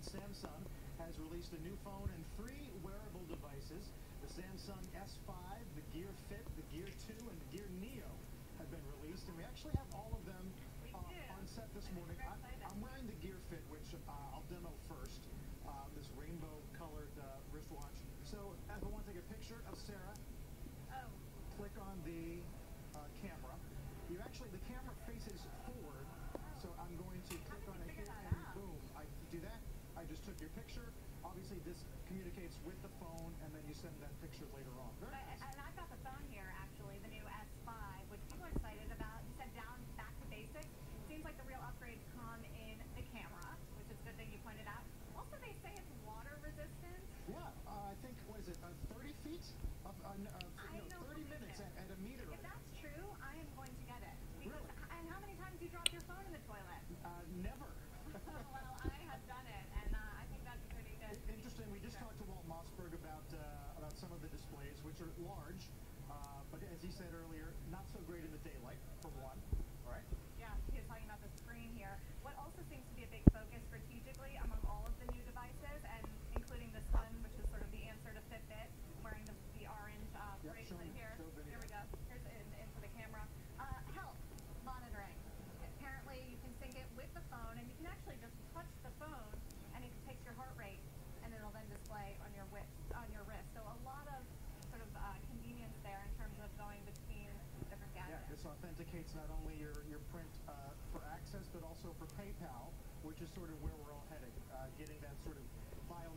Samsung has released a new phone and three wearable devices. The Samsung S5, the Gear Fit, the Gear 2, and the Gear Neo have been released, and we actually have all of them uh, on set this morning. I, am wearing the Gear Fit, which uh, I'll demo first, uh, this rainbow-colored uh, wristwatch. So, Eva, want to take a picture of Sarah? Oh. Click on the uh, camera. You actually, the camera faces forward, picture. Obviously, this communicates with the phone, and then you send that picture later on. Very nice. I, I large, uh, but as he said earlier, not so great in the daylight. this authenticates not only your, your print uh, for access, but also for PayPal, which is sort of where we're all heading, uh, getting that sort of bio,